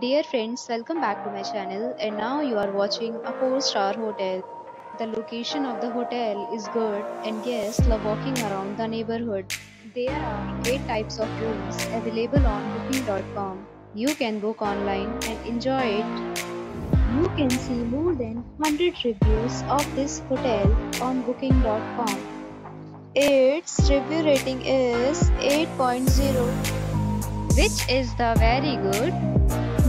Dear friends, welcome back to my channel and now you are watching a 4-star hotel. The location of the hotel is good and guests love walking around the neighborhood. There are 8 types of rooms available on booking.com. You can book online and enjoy it. You can see more than 100 reviews of this hotel on booking.com. Its review rating is 8.0 which is the very good.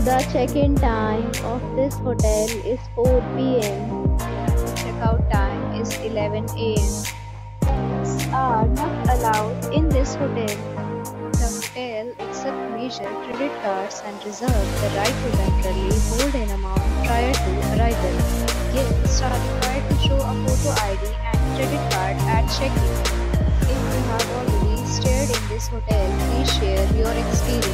The check-in time of this hotel is 4 pm. Checkout time is 11 am. Pets are not allowed in this hotel. The hotel accepts major credit cards and reserves the right to temporarily hold an amount prior to arrival. Guests are required to show a photo ID and credit card at check-in. If you have already stayed in this hotel, please share your experience